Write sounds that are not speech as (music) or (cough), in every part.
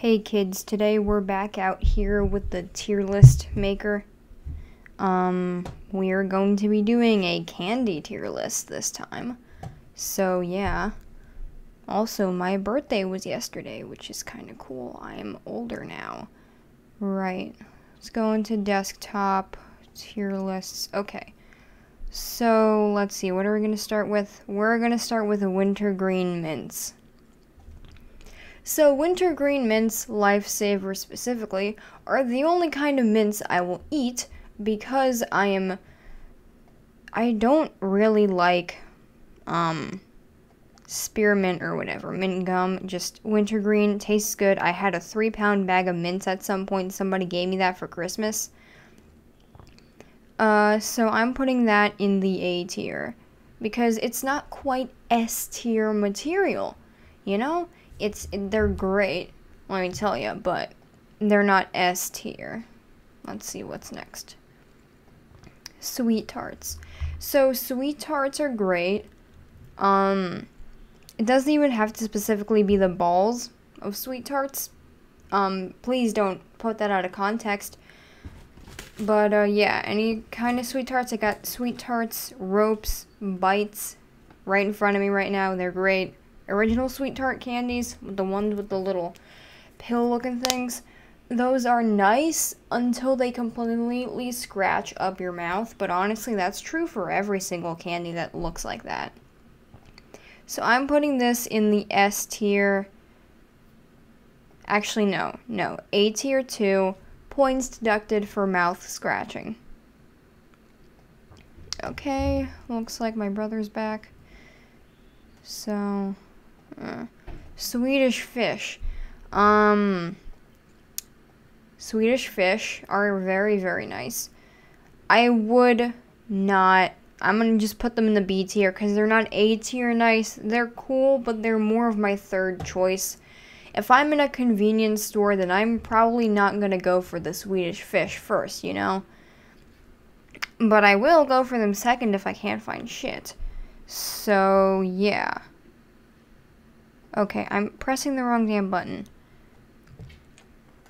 Hey kids, today we're back out here with the tier list maker. Um, we are going to be doing a candy tier list this time. So yeah. Also, my birthday was yesterday, which is kind of cool. I am older now. Right. Let's go into desktop, tier lists. Okay. So, let's see. What are we going to start with? We're going to start with wintergreen mints. So, wintergreen mints, lifesaver specifically, are the only kind of mints I will eat because I am. I don't really like um, spearmint or whatever. Mint gum, just wintergreen, tastes good. I had a three pound bag of mints at some point. Somebody gave me that for Christmas. Uh, so I'm putting that in the A tier because it's not quite S tier material, you know? It's they're great, let me tell you, but they're not S tier. Let's see what's next. Sweet tarts. So sweet tarts are great. Um, it doesn't even have to specifically be the balls of sweet tarts. Um, please don't put that out of context. But uh, yeah, any kind of sweet tarts. I got sweet tarts, ropes, bites, right in front of me right now. They're great original sweet tart candies, the ones with the little pill looking things, those are nice until they completely scratch up your mouth, but honestly, that's true for every single candy that looks like that. So I'm putting this in the S tier. Actually, no, no. A tier 2, points deducted for mouth scratching. Okay, looks like my brother's back. So, Swedish fish. Um, Swedish fish are very, very nice. I would not. I'm gonna just put them in the B tier because they're not A tier nice. They're cool, but they're more of my third choice. If I'm in a convenience store, then I'm probably not gonna go for the Swedish fish first, you know? But I will go for them second if I can't find shit. So, yeah. Okay, I'm pressing the wrong damn button.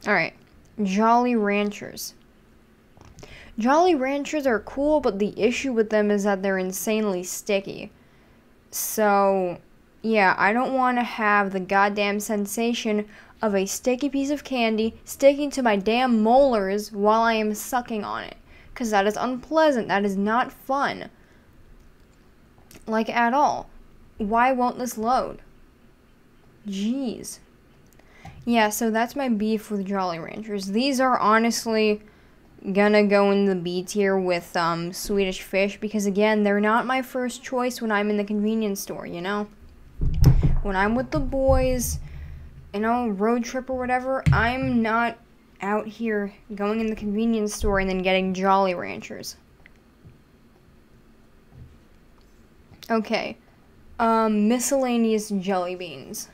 Alright. Jolly Ranchers. Jolly Ranchers are cool, but the issue with them is that they're insanely sticky. So, yeah, I don't want to have the goddamn sensation of a sticky piece of candy sticking to my damn molars while I am sucking on it. Because that is unpleasant. That is not fun. Like, at all. Why won't this load? Jeez. Yeah, so that's my beef with Jolly Ranchers. These are honestly gonna go in the B tier with um, Swedish Fish because, again, they're not my first choice when I'm in the convenience store, you know? When I'm with the boys, you know, road trip or whatever, I'm not out here going in the convenience store and then getting Jolly Ranchers. Okay. Um, miscellaneous jelly beans.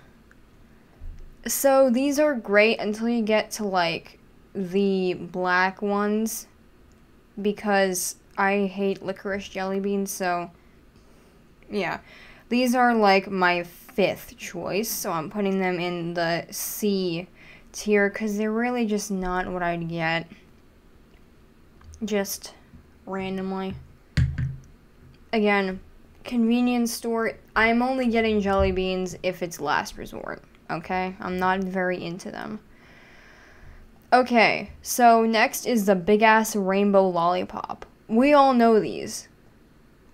So these are great until you get to like the black ones because I hate licorice jelly beans, so yeah. These are like my fifth choice, so I'm putting them in the C tier because they're really just not what I'd get just randomly. Again, convenience store, I'm only getting jelly beans if it's last resort okay? I'm not very into them. Okay, so next is the big ass rainbow lollipop. We all know these.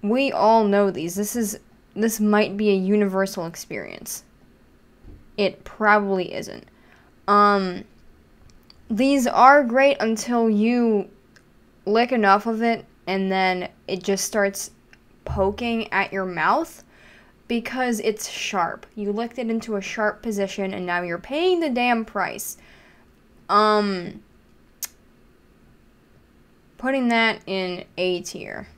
We all know these. This is this might be a universal experience. It probably isn't. Um these are great until you lick enough of it and then it just starts poking at your mouth because it's sharp. You licked it into a sharp position and now you're paying the damn price. Um putting that in A tier.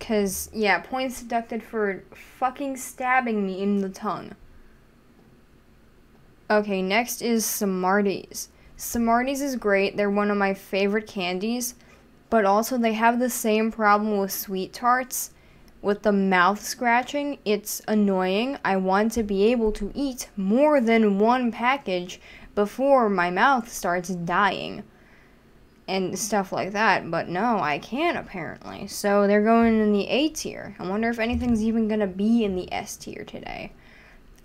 Cause yeah, points deducted for fucking stabbing me in the tongue. Okay, next is Smarties. Smarties is great. They're one of my favorite candies, but also they have the same problem with sweet tarts with the mouth scratching, it's annoying. I want to be able to eat more than one package before my mouth starts dying and stuff like that. But no, I can't apparently. So they're going in the A tier. I wonder if anything's even gonna be in the S tier today.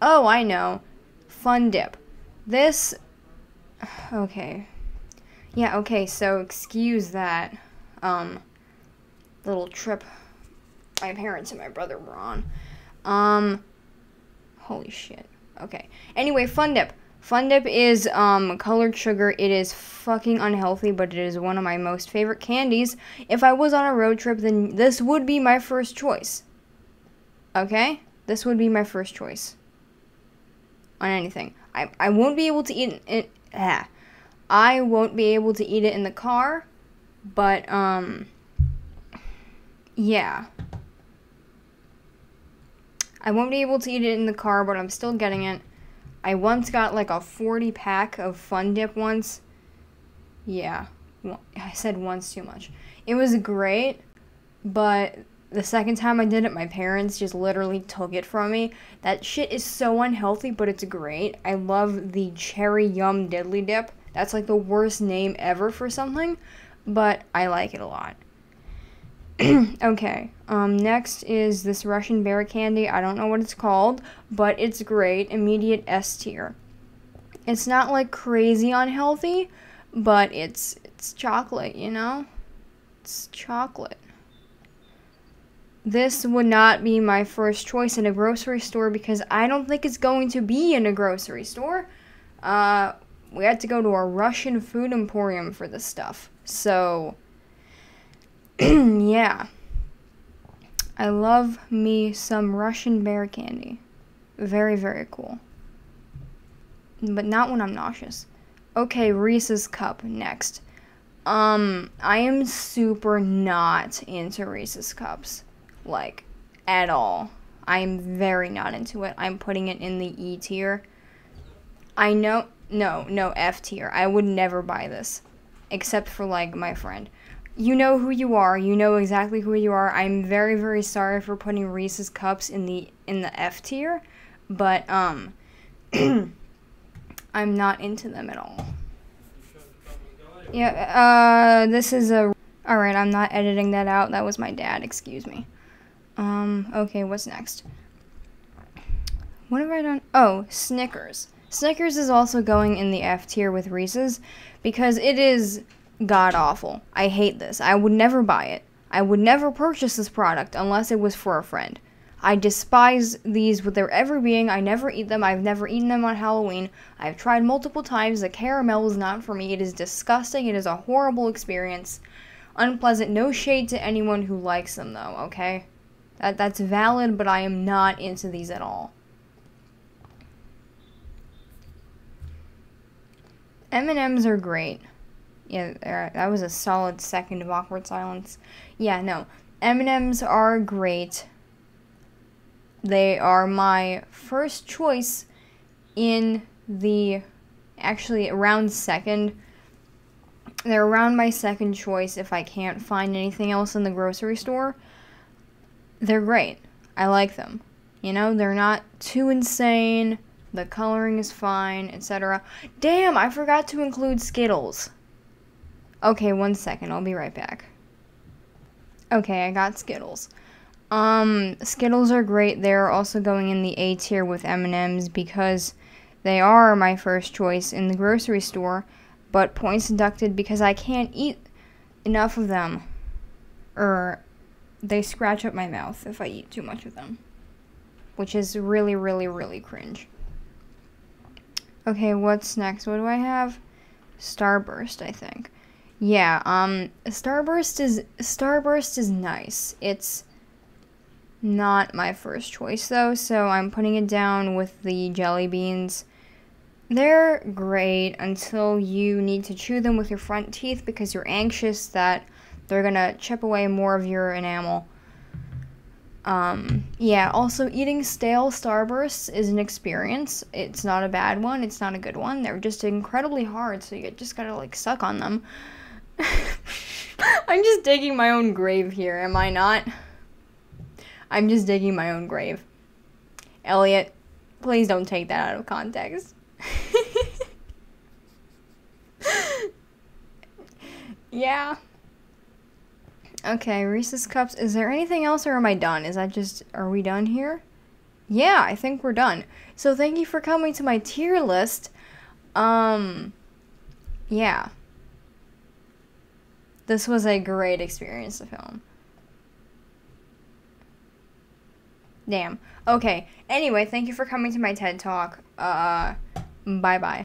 Oh, I know. Fun dip. This. (sighs) Okay. Yeah, okay, so excuse that um, little trip my parents and my brother were on. Um, holy shit. Okay. Anyway, Fun Dip. Fun Dip is um, colored sugar. It is fucking unhealthy, but it is one of my most favorite candies. If I was on a road trip, then this would be my first choice. Okay? This would be my first choice. On anything. I, I won't be able to eat it. ah. I won't be able to eat it in the car, but, um, yeah. I won't be able to eat it in the car, but I'm still getting it. I once got like a 40 pack of Fun Dip once. Yeah, I said once too much. It was great, but the second time I did it, my parents just literally took it from me. That shit is so unhealthy, but it's great. I love the cherry yum diddly dip. That's like the worst name ever for something, but I like it a lot. (clears throat) okay, um, next is this Russian bear candy. I don't know what it's called, but it's great. Immediate S tier. It's not like crazy unhealthy, but it's it's chocolate, you know? It's chocolate. This would not be my first choice in a grocery store because I don't think it's going to be in a grocery store. Uh, we had to go to a Russian food emporium for this stuff. So, (clears throat) yeah. I love me some Russian bear candy. Very, very cool. But not when I'm nauseous. Okay, Reese's Cup next. Um, I am super not into Reese's Cups. Like, at all. I'm very not into it. I'm putting it in the E tier. I know no, no, F tier. I would never buy this. Except for, like, my friend. You know who you are. You know exactly who you are. I'm very, very sorry for putting Reese's Cups in the in the F tier. But, um... (clears throat) I'm not into them at all. Yeah, uh, this is a... Alright, I'm not editing that out. That was my dad. Excuse me. Um, okay, what's next? What have I done? Oh, Snickers. Snickers is also going in the F tier with Reese's because it is god awful. I hate this. I would never buy it. I would never purchase this product unless it was for a friend. I despise these with their every being. I never eat them. I've never eaten them on Halloween. I've tried multiple times. The caramel is not for me. It is disgusting. It is a horrible experience. Unpleasant. No shade to anyone who likes them though, okay? That that's valid, but I am not into these at all. M&Ms are great. Yeah, that was a solid second of awkward silence. Yeah, no. M&Ms are great. They are my first choice in the actually around second. They're around my second choice if I can't find anything else in the grocery store. They're great. I like them. You know, they're not too insane the coloring is fine, etc. Damn, I forgot to include Skittles. Okay, one second. I'll be right back. Okay, I got Skittles. Um, Skittles are great. They're also going in the A tier with M&Ms because they are my first choice in the grocery store, but points deducted because I can't eat enough of them. Or they scratch up my mouth if I eat too much of them, which is really, really, really cringe. Okay, what's next? What do I have? Starburst, I think. Yeah, um, Starburst is Starburst is nice. It's not my first choice though, so I'm putting it down with the jelly beans. They're great until you need to chew them with your front teeth because you're anxious that they're gonna chip away more of your enamel. Um, yeah, also eating stale Starbursts is an experience. It's not a bad one, it's not a good one. They're just incredibly hard, so you just gotta like suck on them. (laughs) I'm just digging my own grave here, am I not? I'm just digging my own grave. Elliot, please don't take that out of context. (laughs) yeah. Okay, Reese's Cups. Is there anything else or am I done? Is that just. Are we done here? Yeah, I think we're done. So thank you for coming to my tier list. Um. Yeah. This was a great experience to film. Damn. Okay. Anyway, thank you for coming to my TED Talk. Uh, bye bye.